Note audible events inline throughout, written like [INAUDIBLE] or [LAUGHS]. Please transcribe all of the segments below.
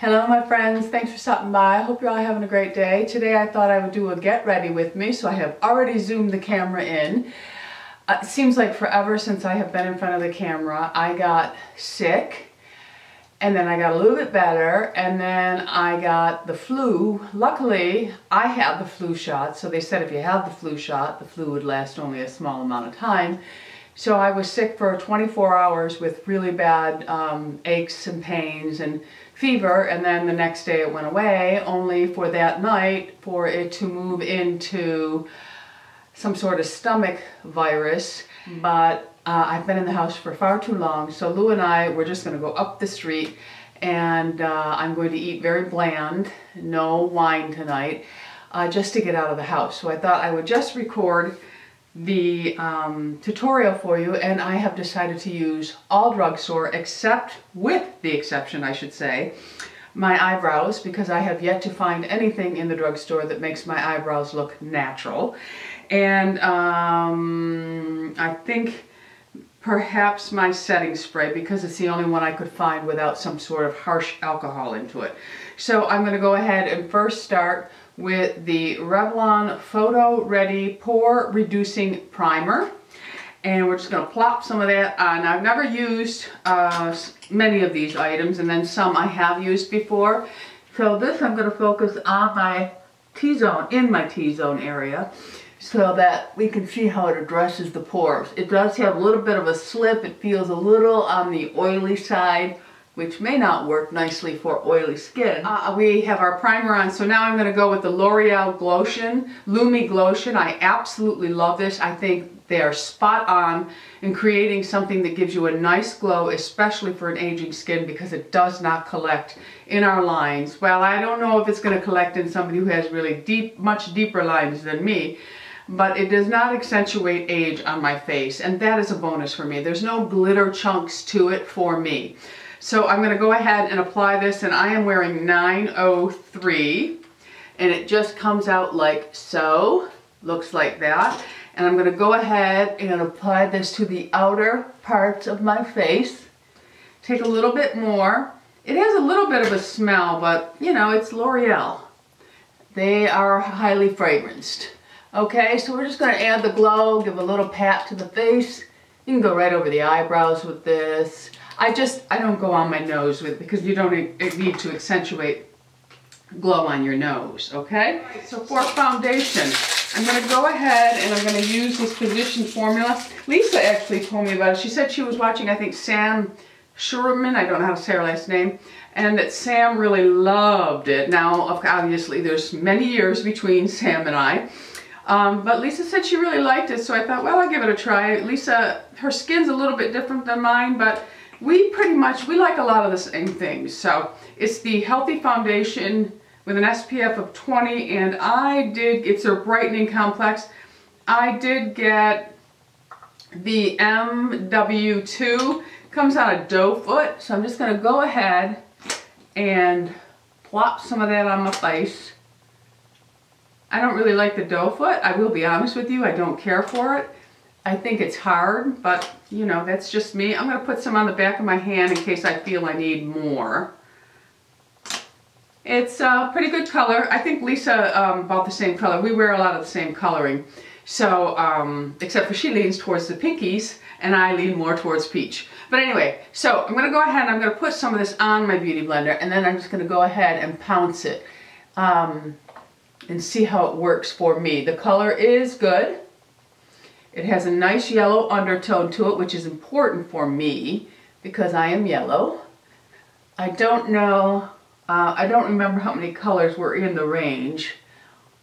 Hello my friends, thanks for stopping by. I hope you're all having a great day. Today I thought I would do a get ready with me, so I have already zoomed the camera in. Uh, it seems like forever since I have been in front of the camera. I got sick and then I got a little bit better and then I got the flu. Luckily, I had the flu shot, so they said if you have the flu shot, the flu would last only a small amount of time. So I was sick for 24 hours with really bad um, aches and pains and fever and then the next day it went away only for that night for it to move into some sort of stomach virus. But uh, I've been in the house for far too long, so Lou and I, we're just gonna go up the street and uh, I'm going to eat very bland, no wine tonight, uh, just to get out of the house. So I thought I would just record the um, tutorial for you and I have decided to use all drugstore except, with the exception I should say, my eyebrows because I have yet to find anything in the drugstore that makes my eyebrows look natural. And um, I think perhaps my setting spray because it's the only one I could find without some sort of harsh alcohol into it. So I'm going to go ahead and first start with the Revlon Photo Ready Pore Reducing Primer. And we're just going to plop some of that on. I've never used uh, many of these items and then some I have used before. So this I'm going to focus on my T-zone, in my T-zone area so that we can see how it addresses the pores. It does have a little bit of a slip. It feels a little on the oily side, which may not work nicely for oily skin. Uh, we have our primer on, so now I'm going to go with the L'Oreal Glotion, Lumi Glotion. I absolutely love this. I think they are spot on in creating something that gives you a nice glow, especially for an aging skin because it does not collect in our lines. Well, I don't know if it's going to collect in somebody who has really deep, much deeper lines than me, but it does not accentuate age on my face and that is a bonus for me. There's no glitter chunks to it for me. So I'm going to go ahead and apply this and I am wearing 903 and it just comes out like so. Looks like that. And I'm going to go ahead and apply this to the outer parts of my face. Take a little bit more. It has a little bit of a smell, but you know, it's L'Oreal. They are highly fragranced. Okay, so we're just going to add the glow, give a little pat to the face. You can go right over the eyebrows with this. I just, I don't go on my nose with because you don't need to accentuate glow on your nose, okay? So for foundation, I'm going to go ahead and I'm going to use this Physician Formula. Lisa actually told me about it. She said she was watching, I think, Sam Sherman, I don't know how to say her last name, and that Sam really loved it. Now, obviously, there's many years between Sam and I, um, but Lisa said she really liked it, so I thought, well, I'll give it a try. Lisa, her skin's a little bit different than mine, but we pretty much, we like a lot of the same things. So it's the Healthy Foundation with an SPF of 20, and I did, it's a brightening complex. I did get the MW2, comes out of doe foot, so I'm just gonna go ahead and plop some of that on my face. I don't really like the doe foot. I will be honest with you. I don't care for it. I think it's hard, but you know, that's just me. I'm to put some on the back of my hand in case I feel I need more. It's a pretty good color. I think Lisa um, bought the same color. We wear a lot of the same coloring. So, um, except for she leans towards the pinkies and I lean more towards peach. But anyway, so I'm to go ahead and I'm to put some of this on my Beauty Blender and then I'm just to go ahead and pounce it. Um, and see how it works for me. The color is good. It has a nice yellow undertone to it, which is important for me because I am yellow. I don't know, uh, I don't remember how many colors were in the range,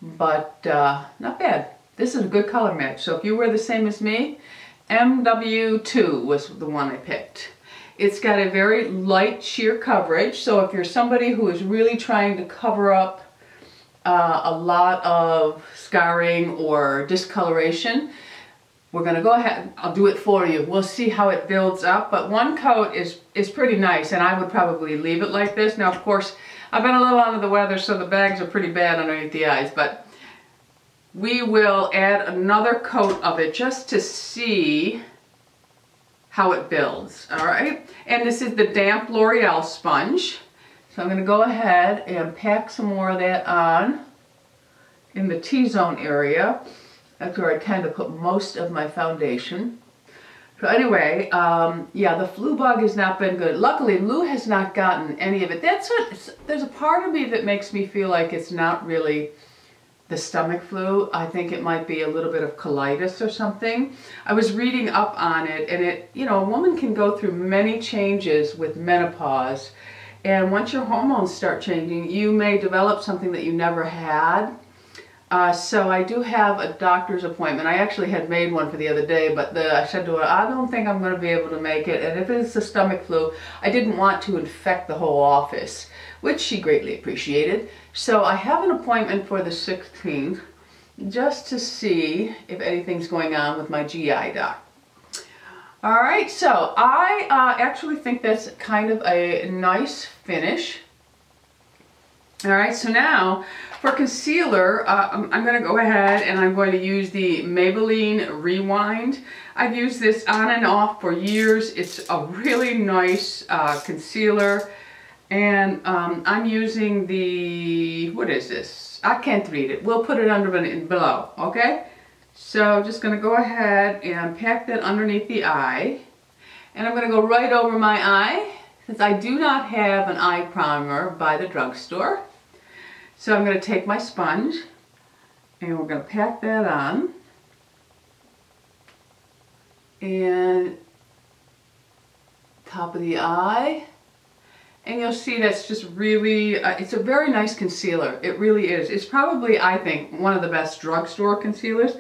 but uh, not bad. This is a good color match. So if you wear the same as me, MW2 was the one I picked. It's got a very light sheer coverage, so if you're somebody who is really trying to cover up uh, a lot of scarring or discoloration, we're to go ahead, I'll do it for you. We'll see how it builds up, but one coat is, is pretty nice and I would probably leave it like this. Now, of course, I've been a little under the weather, so the bags are pretty bad underneath the eyes, but we will add another coat of it just to see how it builds, all right? And this is the damp L'Oreal sponge. So I'm going to go ahead and pack some more of that on in the T-zone area. That's where I tend to put most of my foundation. So anyway, um, yeah, the flu bug has not been good. Luckily, Lou has not gotten any of it. That's what, there's a part of me that makes me feel like it's not really the stomach flu. I think it might be a little bit of colitis or something. I was reading up on it and it, you know, a woman can go through many changes with menopause and once your hormones start changing, you may develop something that you never had. Uh, so I do have a doctor's appointment. I actually had made one for the other day, but the, I said to her, I don't think I'm going to be able to make it. And if it's a stomach flu, I didn't want to infect the whole office, which she greatly appreciated. So I have an appointment for the 16th just to see if anything's going on with my GI doc. All right, so I uh, actually think that's kind of a nice finish. All right, so now for concealer, uh, I'm, I'm going to go ahead and I'm going to use the Maybelline Rewind. I've used this on and off for years. It's a really nice uh, concealer. And um, I'm using the, what is this? I can't read it. We'll put it under below, okay? So just going to go ahead and pack that underneath the eye. And I'm going to go right over my eye since I do not have an eye primer by the drugstore. So I'm going to take my sponge and we're going to pack that on. And top of the eye. And you'll see that's just really, uh, it's a very nice concealer. It really is. It's probably, I think, one of the best drugstore concealers.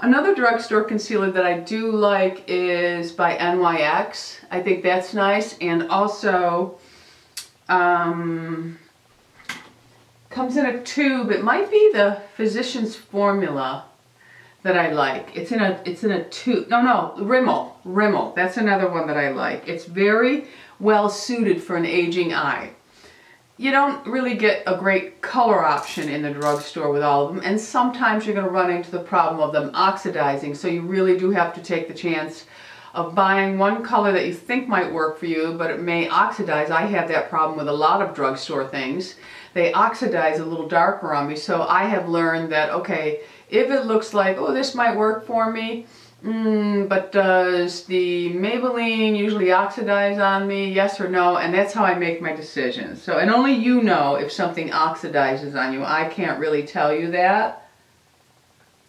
Another drugstore concealer that I do like is by NYX. I think that's nice. And also, um, comes in a tube. It might be the Physicians Formula that I like. It's in a it's in a tube. No, no, Rimmel. Rimmel. That's another one that I like. It's very well suited for an aging eye. You don't really get a great color option in the drugstore with all of them, and sometimes you're going to run into the problem of them oxidizing, so you really do have to take the chance of buying one color that you think might work for you, but it may oxidize. I have that problem with a lot of drugstore things. They oxidize a little darker on me, so I have learned that, okay, if it looks like, oh, this might work for me, mm, but does the Maybelline usually oxidize on me? Yes or no? And that's how I make my decisions. So, and only you know if something oxidizes on you. I can't really tell you that.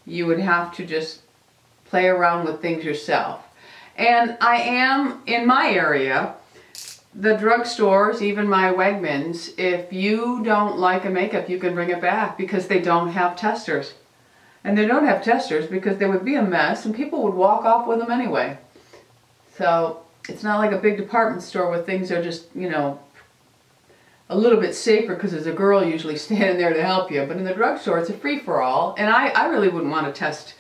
You would have to just play around with things yourself. And I am, in my area, the drugstores, even my Wegmans, if you don't like a makeup, you can bring it back because they don't have testers. And they don't have testers because they would be a mess and people would walk off with them anyway. So it's not like a big department store where things are just, you know, a little bit safer because there's a girl usually [LAUGHS] standing there to help you. But in the drugstore, it's a free-for-all. And I, I really wouldn't want to test.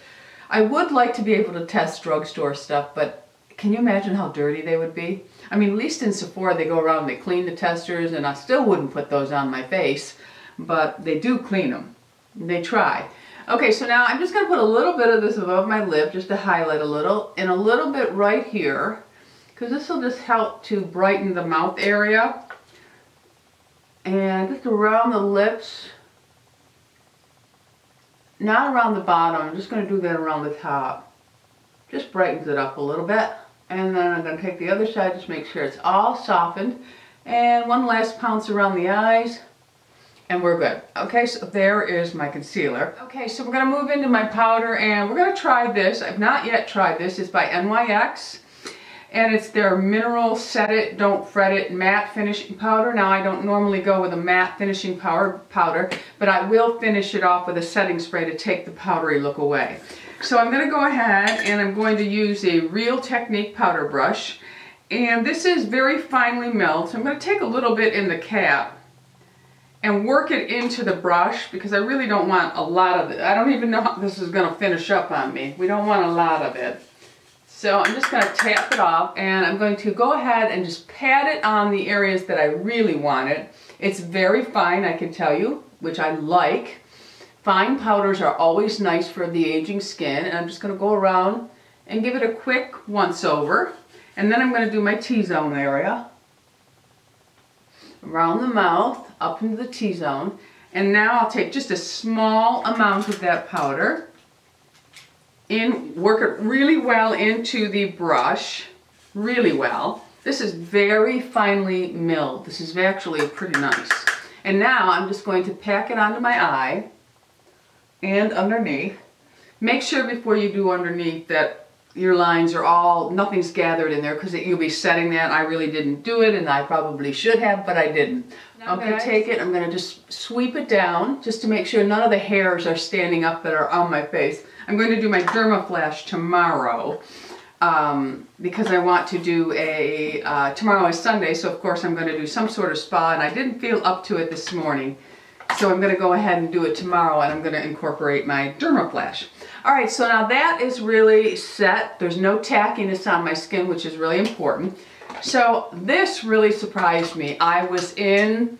I would like to be able to test drugstore stuff, but can you imagine how dirty they would be? I mean, at least in Sephora, they go around, and they clean the testers, and I still wouldn't put those on my face, but they do clean them. They try. Okay, so now I'm just going to put a little bit of this above my lip just to highlight a little, and a little bit right here, because this will just help to brighten the mouth area. And just around the lips, not around the bottom, I'm just going to do that around the top. Just brightens it up a little bit. And then I'm going to take the other side, just make sure it's all softened. And one last pounce around the eyes. And we're good. Okay, so there is my concealer. Okay, so we're going to move into my powder and we're going to try this. I've not yet tried this. It's by NYX. And it's their Mineral Set It, Don't Fret It Matte Finishing Powder. Now, I don't normally go with a matte finishing powder, powder, but I will finish it off with a setting spray to take the powdery look away. So I'm going to go ahead and I'm going to use a Real Technique powder brush. And this is very finely milled. So I'm going to take a little bit in the cap and work it into the brush because I really don't want a lot of it. I don't even know how this is going to finish up on me. We don't want a lot of it. So I'm just going to tap it off and I'm going to go ahead and just pat it on the areas that I really want it. It's very fine, I can tell you, which I like. Fine powders are always nice for the aging skin and I'm just going to go around and give it a quick once over and then I'm going to do my T-zone area around the mouth, up into the T-zone. And now I'll take just a small amount of that powder in, work it really well into the brush, really well. This is very finely milled. This is actually pretty nice. And now I'm just going to pack it onto my eye and underneath. Make sure before you do underneath that your lines are all, nothing's gathered in there because you'll be setting that. I really didn't do it and I probably should have, but I didn't. I'm going to take it, I'm going to just sweep it down just to make sure none of the hairs are standing up that are on my face. I'm going to do my Dermaflash tomorrow um, because I want to do a, uh, tomorrow is Sunday, so of course I'm going to do some sort of spa and I didn't feel up to it this morning. So I'm going to go ahead and do it tomorrow and I'm going to incorporate my Dermaflash. Alright, so now that is really set. There's no tackiness on my skin, which is really important. So this really surprised me. I was in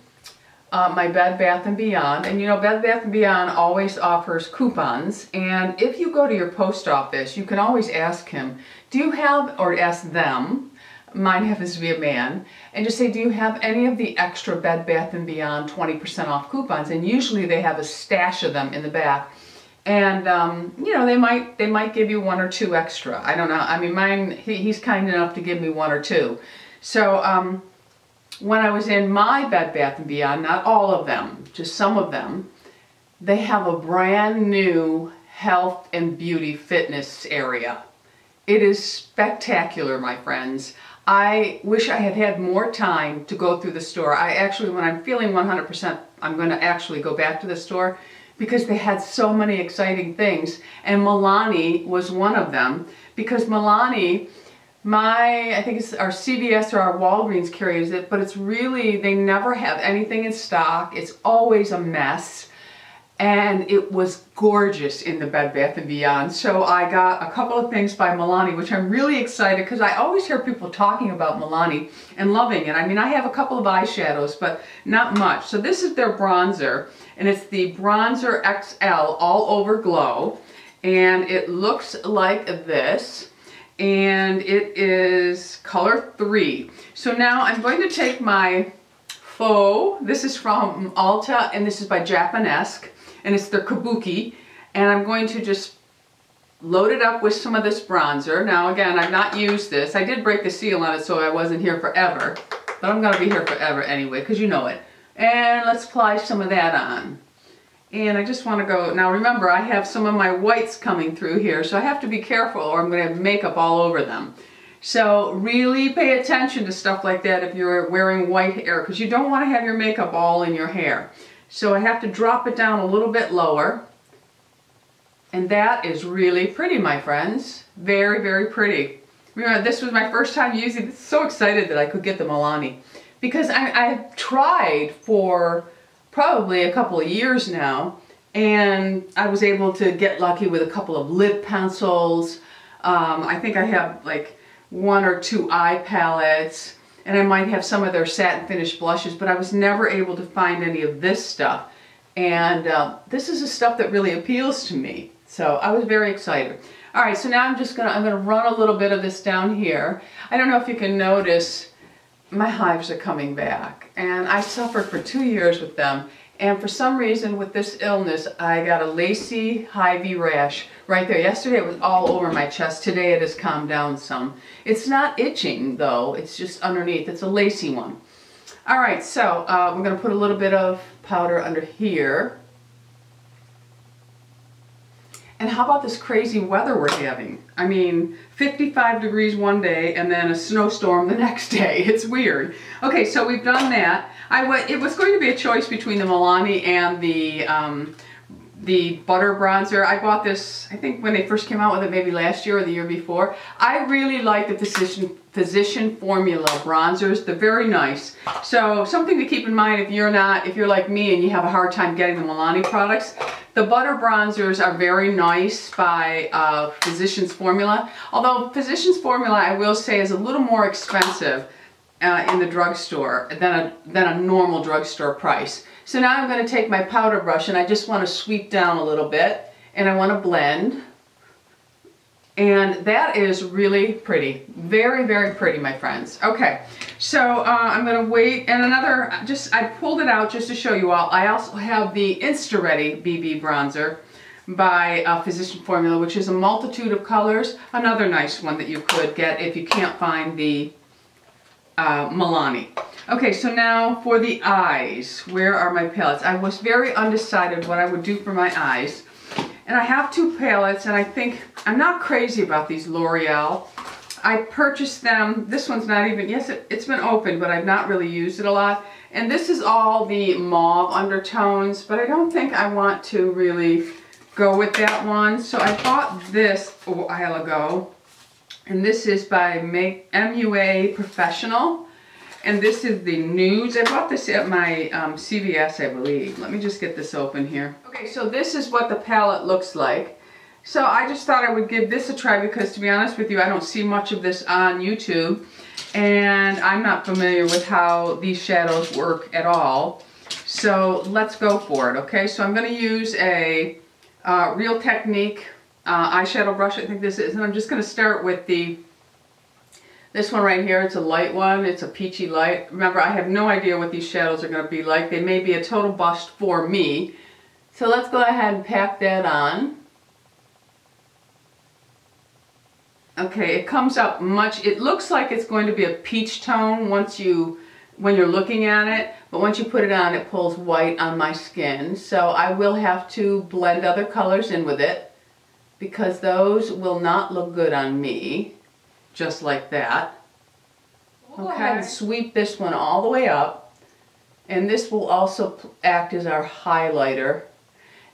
uh, my Bed Bath & Beyond, and you know Bed Bath & Beyond always offers coupons, and if you go to your post office, you can always ask him, do you have, or ask them, mine happens to be a man, and just say, do you have any of the extra Bed Bath & Beyond 20% off coupons? And usually they have a stash of them in the back. And, um, you know, they might they might give you one or two extra. I don't know. I mean, mine, he, he's kind enough to give me one or two. So, um, when I was in my Bed Bath & Beyond, not all of them, just some of them, they have a brand new health and beauty fitness area. It is spectacular, my friends. I wish I had had more time to go through the store. I actually, when I'm feeling 100%, I'm going to actually go back to the store because they had so many exciting things. And Milani was one of them because Milani, my, I think it's our CVS or our Walgreens carries it, but it's really, they never have anything in stock. It's always a mess and it was gorgeous in the Bed Bath & Beyond. So I got a couple of things by Milani, which I'm really excited because I always hear people talking about Milani and loving it. I mean, I have a couple of eyeshadows, but not much. So this is their bronzer, and it's the Bronzer XL All Over Glow, and it looks like this, and it is color 3. So now I'm going to take my faux, this is from Ulta, and this is by Japanesque, and it's their Kabuki. And I'm going to just load it up with some of this bronzer. Now again, I've not used this. I did break the seal on it so I wasn't here forever. But I'm to be here forever anyway, because you know it. And let's apply some of that on. And I just want to go, now remember I have some of my whites coming through here, so I have to be careful or I'm going to have makeup all over them. So really pay attention to stuff like that if you're wearing white hair, because you don't want to have your makeup all in your hair. So I have to drop it down a little bit lower. And that is really pretty, my friends. Very, very pretty. Remember, this was my first time using it. So excited that I could get the Milani. Because I, I've tried for probably a couple of years now. And I was able to get lucky with a couple of lip pencils. Um, I think I have like one or two eye palettes and I might have some of their satin finish blushes, but I was never able to find any of this stuff. And uh, this is the stuff that really appeals to me. So I was very excited. All right, so now I'm just gonna, I'm gonna run a little bit of this down here. I don't know if you can notice, my hives are coming back. And I suffered for two years with them. And for some reason with this illness, I got a lacy hivey rash right there. Yesterday it was all over my chest. Today it has calmed down some. It's not itching though. It's just underneath. It's a lacy one. All right, so uh, we're going to put a little bit of powder under here. And how about this crazy weather we're having? I mean, 55 degrees one day and then a snowstorm the [LAUGHS] next day. It's weird. Okay, so we've done that. I it was going to be a choice between the Milani and the um, the butter bronzer. I bought this, I think when they first came out with it, maybe last year or the year before. I really like the Physician, Physician Formula bronzers. They're very nice. So something to keep in mind if you're not, if you're like me and you have a hard time getting the Milani products, the butter bronzers are very nice by uh, Physicians Formula. Although Physicians Formula, I will say, is a little more expensive uh, in the drugstore than a, than a normal drugstore price. So now I'm going to take my powder brush and I just want to sweep down a little bit and I want to blend. And that is really pretty. Very, very pretty, my friends. Okay, so uh, I'm gonna wait. And another, just I pulled it out just to show you all. I also have the Insta-Ready BB Bronzer by uh, Physician Formula, which is a multitude of colors. Another nice one that you could get if you can't find the uh, Milani. Okay, so now for the eyes. Where are my palettes? I was very undecided what I would do for my eyes. And I have two palettes, and I think, I'm not crazy about these L'Oreal. I purchased them, this one's not even, yes, it, has been open, but I've not really used it a lot. And this is all the mauve undertones, but I don't think I want to really go with that one. So I bought this a while ago, and this is by MUA Professional. And this is the nudes. I bought this at my um, CVS, I believe. Let me just get this open here. Okay, so this is what the palette looks like. So I just thought I would give this a try because to be honest with you, I don't see much of this on YouTube. And I'm not familiar with how these shadows work at all. So let's go for it, okay? So I'm going to use a uh, Real Technique uh, eyeshadow brush, I think this is. And I'm just going to start with the this one right here, it's a light one. It's a peachy light. Remember, I have no idea what these shadows are going to be like. They may be a total bust for me. So let's go ahead and pack that on. Okay, it comes up much, it looks like it's going to be a peach tone once you, when you're looking at it, but once you put it on, it pulls white on my skin. So I will have to blend other colors in with it because those will not look good on me just like that. We'll okay, and sweep this one all the way up. And this will also act as our highlighter.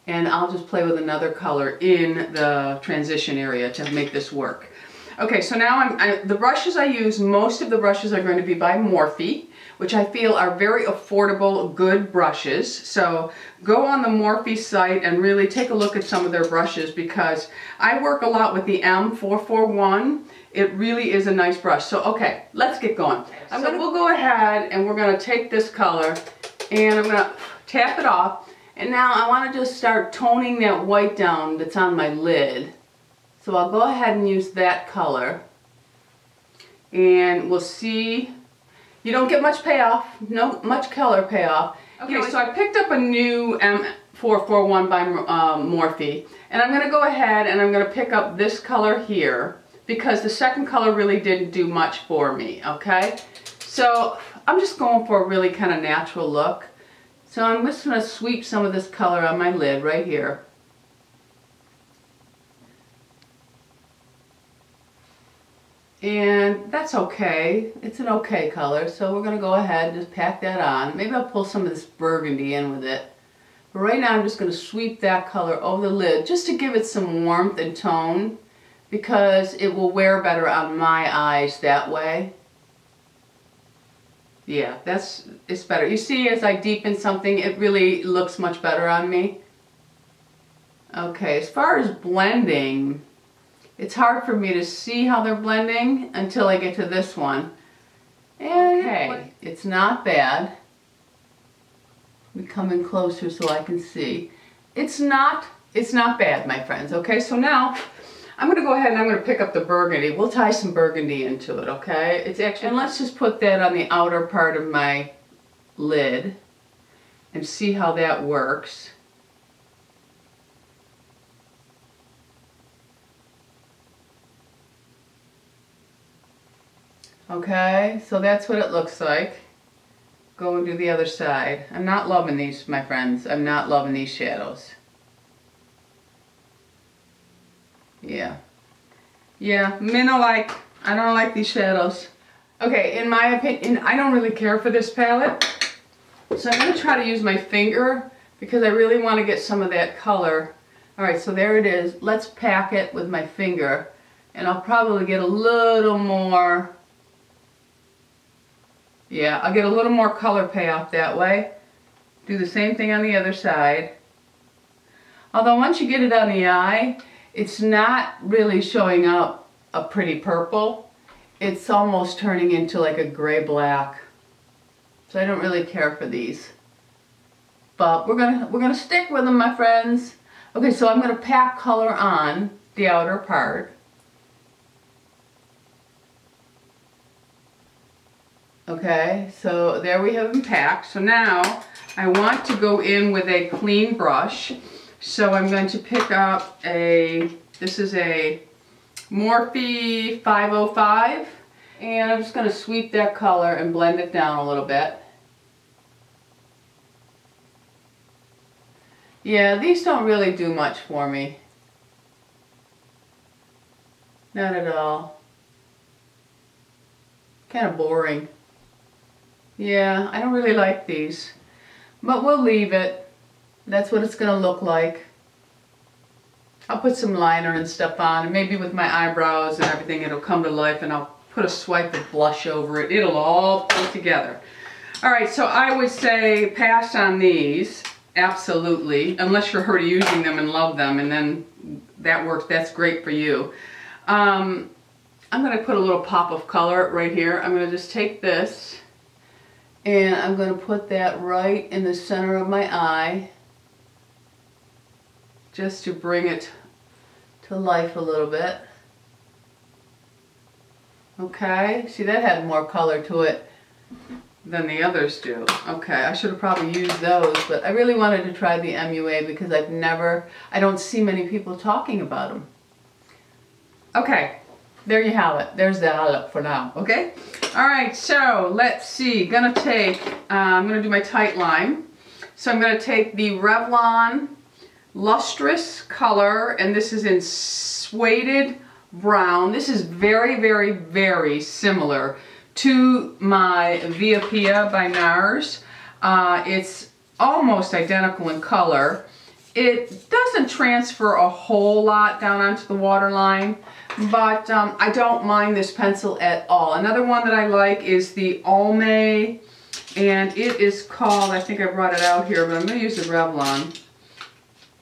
And I'll just play with another color in the transition area to make this work. Okay, so now I'm, I, the brushes I use, most of the brushes are going to be by Morphe, which I feel are very affordable, good brushes. So go on the Morphe site and really take a look at some of their brushes because I work a lot with the M441 it really is a nice brush. So, okay, let's get going. I'm so gonna, we'll go ahead and we're gonna take this color and I'm gonna tap it off. And now I wanna just start toning that white down that's on my lid. So I'll go ahead and use that color. And we'll see, you don't get much payoff, no much color payoff. Okay, so I picked up a new M441 by um, Morphe. And I'm gonna go ahead and I'm gonna pick up this color here because the second color really didn't do much for me, okay? So I'm just going for a really kind of natural look. So I'm just going to sweep some of this color on my lid right here. And that's okay. It's an okay color. So we're going to go ahead and just pack that on. Maybe I'll pull some of this burgundy in with it. But right now I'm just going to sweep that color over the lid just to give it some warmth and tone because it will wear better on my eyes that way. Yeah, that's, it's better. You see, as I deepen something, it really looks much better on me. Okay, as far as blending, it's hard for me to see how they're blending until I get to this one. Okay, it's not bad. Let me come in closer so I can see. It's not, it's not bad, my friends. Okay, so now I'm going to go ahead and I'm going to pick up the burgundy. We'll tie some burgundy into it, okay? It's actually, and let's just put that on the outer part of my lid and see how that works. Okay, so that's what it looks like. Go and do the other side. I'm not loving these, my friends. I'm not loving these shadows. Yeah. Yeah, men are like, I don't like these shadows. Okay, in my opinion, I don't really care for this palette. So I'm to try to use my finger because I really want to get some of that color. Alright, so there it is. Let's pack it with my finger. And I'll probably get a little more, yeah, I'll get a little more color payoff that way. Do the same thing on the other side. Although once you get it on the eye, it's not really showing up a pretty purple. It's almost turning into like a gray-black. So I don't really care for these. But we're gonna we're gonna stick with them, my friends. Okay, so I'm gonna pack color on the outer part. Okay, so there we have them packed. So now I want to go in with a clean brush. So I'm going to pick up a, this is a Morphe 505. And I'm just going to sweep that color and blend it down a little bit. Yeah, these don't really do much for me. Not at all. Kind of boring. Yeah, I don't really like these. But we'll leave it. That's what it's going to look like. I'll put some liner and stuff on. And maybe with my eyebrows and everything, it'll come to life and I'll put a swipe of blush over it. It'll all come together. All right, so I would say pass on these. Absolutely. Unless you're already using them and love them. And then that works. That's great for you. Um, I'm going to put a little pop of color right here. I'm going to just take this and I'm going to put that right in the center of my eye just to bring it to life a little bit. Okay, see that had more color to it than the others do. Okay, I should have probably used those, but I really wanted to try the MUA because I've never, I don't see many people talking about them. Okay, there you have it. There's the look for now, okay? All right, so let's see. Gonna take, uh, I'm gonna do my tight line. So I'm gonna take the Revlon Lustrous color, and this is in suede brown. This is very, very, very similar to my Via Appia by NARS. Uh, it's almost identical in color. It doesn't transfer a whole lot down onto the waterline, but um, I don't mind this pencil at all. Another one that I like is the Almay, and it is called, I think I brought it out here, but I'm going to use the Revlon.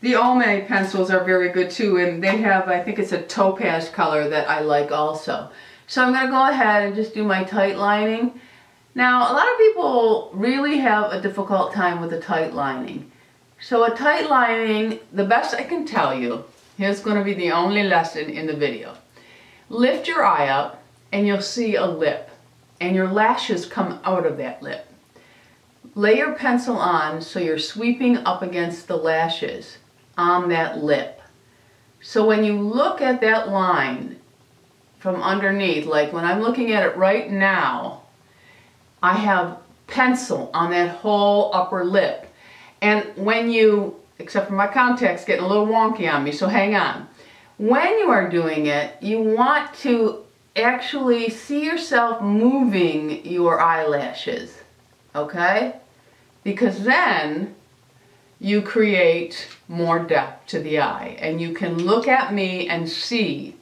The Almay pencils are very good too, and they have, I think it's a topaz color that I like also. So I'm going to go ahead and just do my tight lining. Now, a lot of people really have a difficult time with the tight lining. So a tight lining, the best I can tell you, here's going to be the only lesson in the video. Lift your eye up and you'll see a lip and your lashes come out of that lip. Lay your pencil on so you're sweeping up against the lashes on that lip. So when you look at that line from underneath, like when I'm looking at it right now, I have pencil on that whole upper lip. And when you, except for my contacts getting a little wonky on me, so hang on. When you are doing it, you want to actually see yourself moving your eyelashes, okay? Because then you create more depth to the eye. And you can look at me and see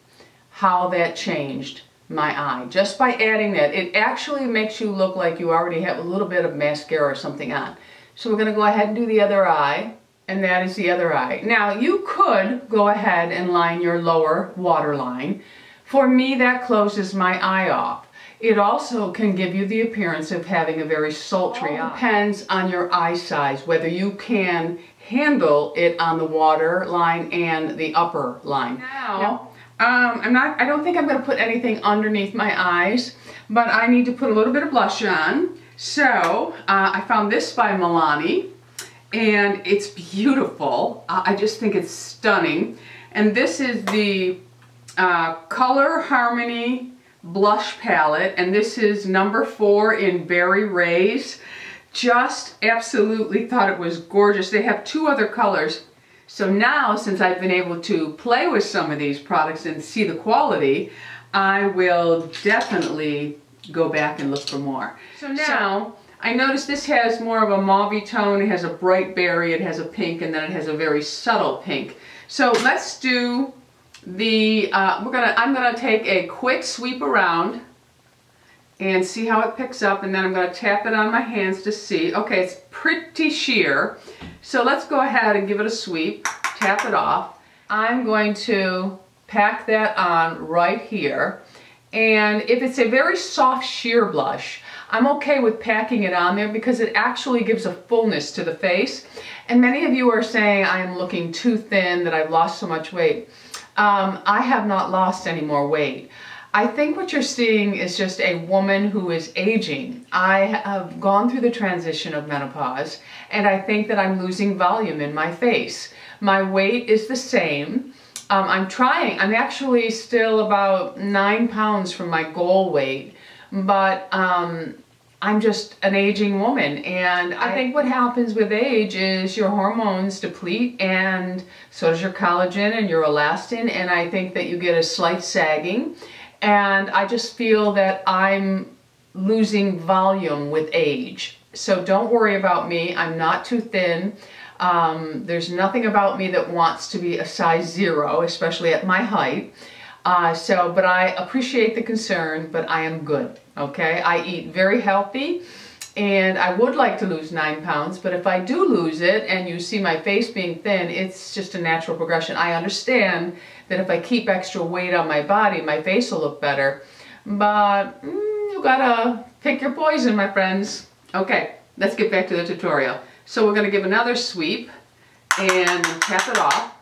how that changed my eye. Just by adding that, it actually makes you look like you already have a little bit of mascara or something on. So we're going to go ahead and do the other eye. And that is the other eye. Now you could go ahead and line your lower waterline. For me that closes my eye off. It also can give you the appearance of having a very sultry eye. depends on your eye size, whether you can handle it on the water line and the upper line. Now, um, I'm not, I don't think I'm going to put anything underneath my eyes, but I need to put a little bit of blush on. So, uh, I found this by Milani, and it's beautiful. Uh, I just think it's stunning. And this is the uh, Color Harmony blush palette and this is number four in Berry Rays. Just absolutely thought it was gorgeous. They have two other colors. So now since I've been able to play with some of these products and see the quality, I will definitely go back and look for more. So now I noticed this has more of a mauve tone. It has a bright berry, it has a pink, and then it has a very subtle pink. So let's do the, uh, we're gonna, I'm gonna take a quick sweep around and see how it picks up and then I'm gonna tap it on my hands to see. Okay, it's pretty sheer. So let's go ahead and give it a sweep, tap it off. I'm going to pack that on right here. And if it's a very soft sheer blush, I'm okay with packing it on there because it actually gives a fullness to the face. And many of you are saying I am looking too thin, that I've lost so much weight um, I have not lost any more weight. I think what you're seeing is just a woman who is aging. I have gone through the transition of menopause and I think that I'm losing volume in my face. My weight is the same. Um, I'm trying, I'm actually still about nine pounds from my goal weight, but um, I'm just an aging woman and I think what happens with age is your hormones deplete and so does your collagen and your elastin and I think that you get a slight sagging and I just feel that I'm losing volume with age. So don't worry about me. I'm not too thin. Um, there's nothing about me that wants to be a size zero, especially at my height. Uh, so, but I appreciate the concern, but I am good, okay? I eat very healthy and I would like to lose nine pounds, but if I do lose it and you see my face being thin, it's just a natural progression. I understand that if I keep extra weight on my body, my face will look better. But mm, you gotta pick your poison, my friends. Okay, let's get back to the tutorial. So we're gonna give another sweep and tap it off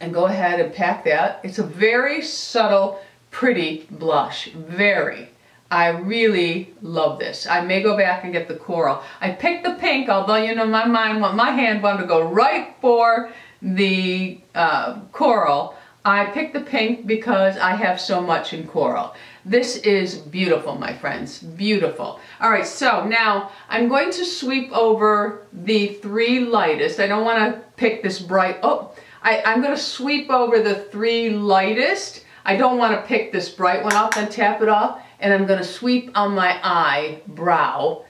and go ahead and pack that. It's a very subtle, pretty blush, very. I really love this. I may go back and get the coral. I picked the pink, although you know my mind, my hand wanted to go right for the uh, coral. I picked the pink because I have so much in coral. This is beautiful, my friends, beautiful. All right, so now I'm going to sweep over the three lightest. I don't want to pick this bright, oh, I, I'm going to sweep over the three lightest. I don't want to pick this bright one up and tap it off. And I'm going to sweep on my eye, brow,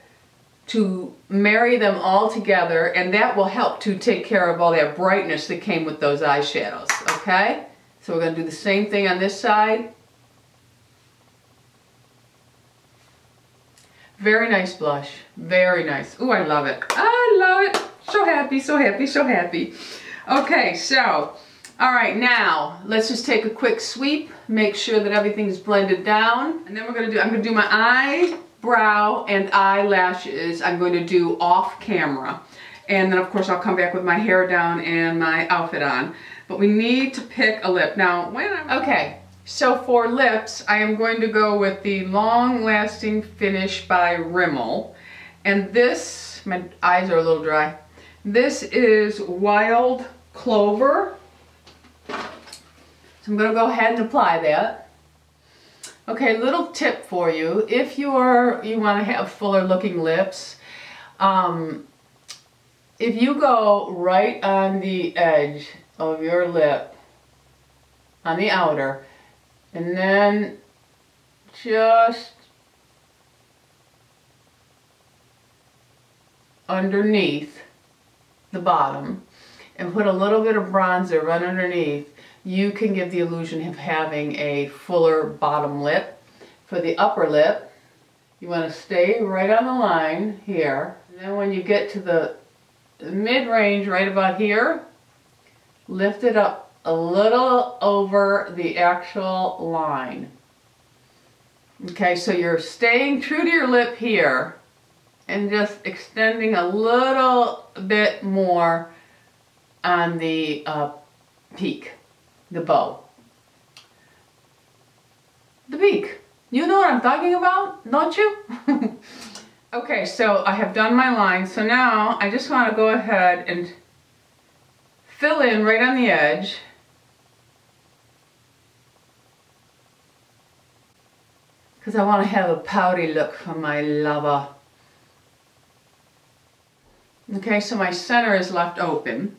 to marry them all together and that will help to take care of all that brightness that came with those eyeshadows, okay? So we're going to do the same thing on this side. Very nice blush. Very nice. Oh, I love it. I love it. So happy, so happy, so happy. Okay, so, all right, now let's just take a quick sweep, make sure that everything's blended down. And then we're gonna do, I'm gonna do my eyebrow and eyelashes. I'm going to do off camera. And then of course I'll come back with my hair down and my outfit on but we need to pick a lip. Now, when I'm... Okay, so for lips, I am going to go with the Long Lasting Finish by Rimmel. And this, my eyes are a little dry. This is Wild Clover. So I'm going to go ahead and apply that. Okay, little tip for you. If you are you want to have fuller looking lips, um, if you go right on the edge of your lip on the outer and then just underneath the bottom and put a little bit of bronzer right underneath you can give the illusion of having a fuller bottom lip for the upper lip you want to stay right on the line here and then when you get to the mid-range right about here lift it up a little over the actual line. Okay, so you're staying true to your lip here and just extending a little bit more on the uh, peak, the bow. The peak. You know what I'm talking about, don't you? [LAUGHS] okay, so I have done my line. So now I just want to go ahead and fill in right on the edge. Because I want to have a pouty look for my lover. Okay, so my center is left open.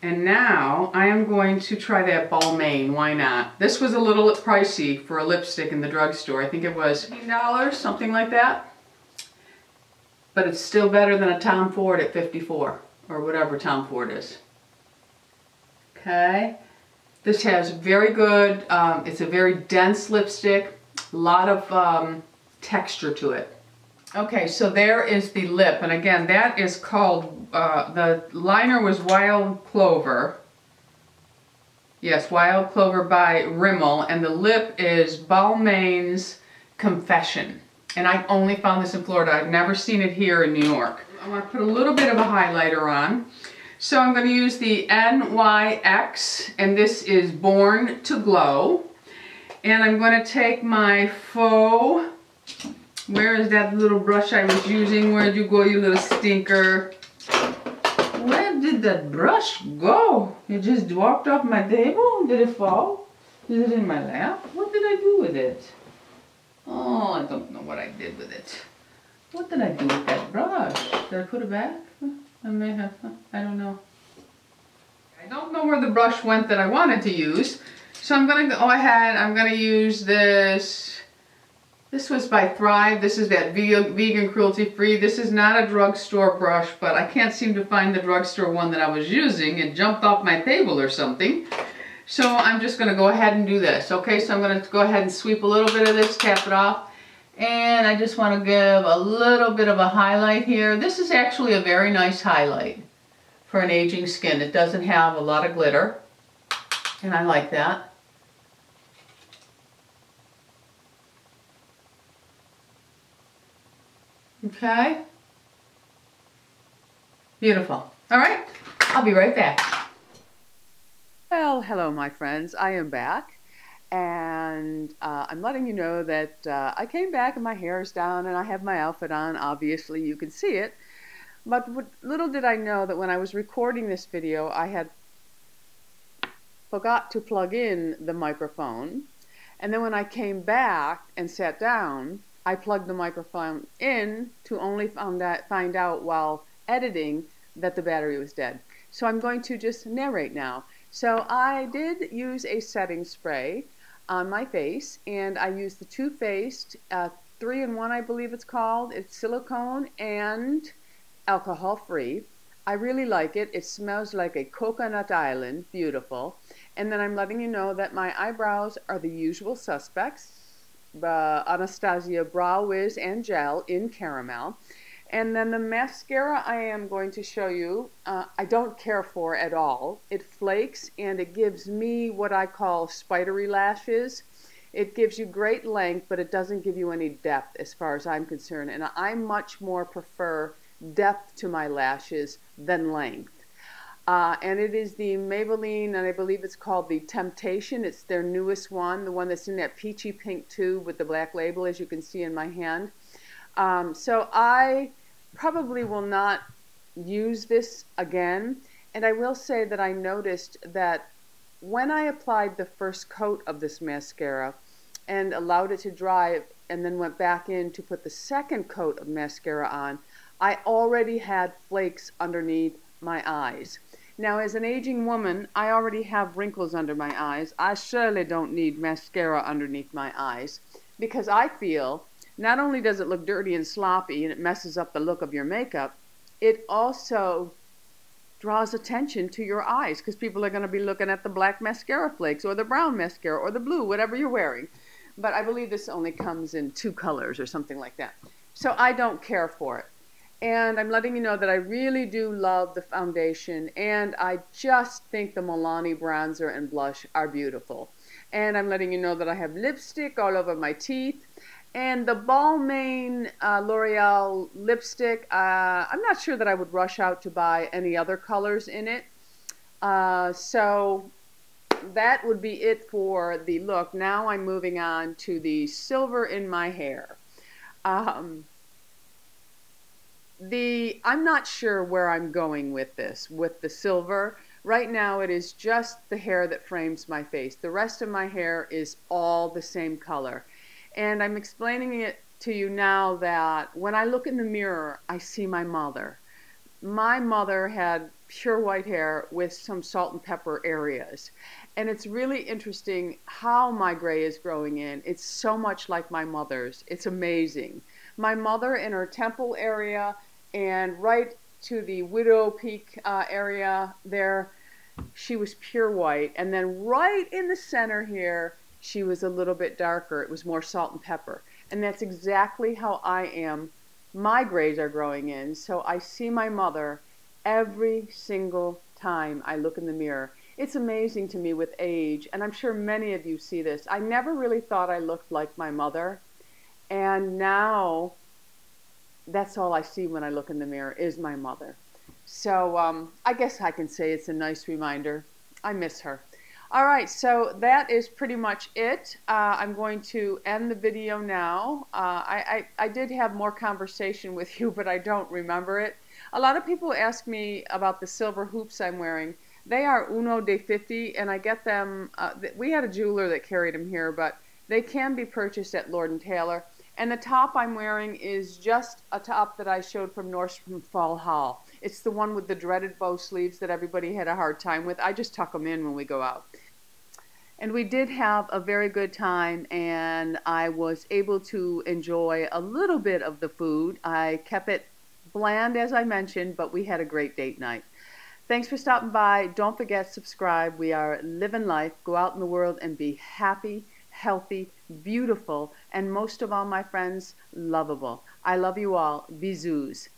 And now I am going to try that Balmain, why not? This was a little pricey for a lipstick in the drugstore. I think it was $15, something like that. But it's still better than a Tom Ford at 54 or whatever Tom Ford is okay? This has very good, um, it's a very dense lipstick, a lot of um, texture to it. Okay, so there is the lip, and again, that is called, uh, the liner was Wild Clover. Yes, Wild Clover by Rimmel, and the lip is Balmain's Confession. And I only found this in Florida. I've never seen it here in New York. I want to put a little bit of a highlighter on. So I'm going to use the NYX, and this is Born to Glow. And I'm going to take my faux, where is that little brush I was using? Where'd you go, you little stinker? Where did that brush go? It just walked off my table? Did it fall? Is it in my lap? What did I do with it? Oh, I don't know what I did with it. What did I do with that brush? Did I put it back? I may have, I don't know. I don't know where the brush went that I wanted to use. So I'm gonna go oh, ahead, I'm gonna use this, this was by Thrive, this is that vegan, cruelty free. This is not a drugstore brush, but I can't seem to find the drugstore one that I was using. It jumped off my table or something. So I'm just gonna go ahead and do this. Okay, so I'm gonna go ahead and sweep a little bit of this, tap it off. And I just wanna give a little bit of a highlight here. This is actually a very nice highlight for an aging skin. It doesn't have a lot of glitter, and I like that. Okay. Beautiful. All right, I'll be right back. Well, hello, my friends. I am back, and uh, I'm letting you know that uh, I came back and my hair is down and I have my outfit on. Obviously, you can see it. But little did I know that when I was recording this video, I had forgot to plug in the microphone. And then when I came back and sat down, I plugged the microphone in to only that, find out while editing that the battery was dead. So I'm going to just narrate now. So I did use a setting spray on my face, and I used the Too Faced uh, 3-in-1, I believe it's called. It's silicone and alcohol free. I really like it. It smells like a coconut island. Beautiful. And then I'm letting you know that my eyebrows are the usual suspects. Uh, Anastasia Brow Wiz and Gel in Caramel. And then the mascara I am going to show you, uh, I don't care for at all. It flakes and it gives me what I call spidery lashes. It gives you great length, but it doesn't give you any depth as far as I'm concerned. And I much more prefer depth to my lashes than length. Uh, and it is the Maybelline, and I believe it's called the Temptation. It's their newest one, the one that's in that peachy pink tube with the black label, as you can see in my hand. Um, so I probably will not use this again. And I will say that I noticed that when I applied the first coat of this mascara and allowed it to dry and then went back in to put the second coat of mascara on, I already had flakes underneath my eyes. Now, as an aging woman, I already have wrinkles under my eyes. I surely don't need mascara underneath my eyes because I feel not only does it look dirty and sloppy and it messes up the look of your makeup, it also draws attention to your eyes because people are going to be looking at the black mascara flakes or the brown mascara or the blue, whatever you're wearing. But I believe this only comes in two colors or something like that. So I don't care for it. And I'm letting you know that I really do love the foundation and I just think the Milani bronzer and blush are beautiful. And I'm letting you know that I have lipstick all over my teeth. And the Balmain uh, L'Oreal lipstick, uh, I'm not sure that I would rush out to buy any other colors in it. Uh, so that would be it for the look. Now I'm moving on to the silver in my hair. Um, the I'm not sure where I'm going with this, with the silver. Right now it is just the hair that frames my face. The rest of my hair is all the same color. And I'm explaining it to you now that when I look in the mirror, I see my mother. My mother had pure white hair with some salt and pepper areas. And it's really interesting how my gray is growing in. It's so much like my mother's. It's amazing. My mother in her temple area and right to the Widow Peak uh, area there, she was pure white. And then right in the center here, she was a little bit darker. It was more salt and pepper. And that's exactly how I am. My grays are growing in. So I see my mother every single time I look in the mirror. It's amazing to me with age, and I'm sure many of you see this. I never really thought I looked like my mother. And now that's all I see when I look in the mirror is my mother. So um, I guess I can say it's a nice reminder. I miss her. All right, so that is pretty much it. Uh, I'm going to end the video now. Uh, I, I, I, did have more conversation with you, [LAUGHS] but I don't remember it. A lot of people ask me about the silver hoops I'm wearing. They are Uno de 50, and I get them. Uh, we had a jeweler that carried them here, but they can be purchased at Lord & Taylor. And the top I'm wearing is just a top that I showed from Nordstrom Fall Hall. It's the one with the dreaded bow sleeves that everybody had a hard time with. I just tuck them in when we go out. And we did have a very good time, and I was able to enjoy a little bit of the food. I kept it bland, as I mentioned, but we had a great date night. Thanks for stopping by. Don't forget, subscribe. We are living life. Go out in the world and be happy, healthy, beautiful, and most of all, my friends, lovable. I love you all. Bisous.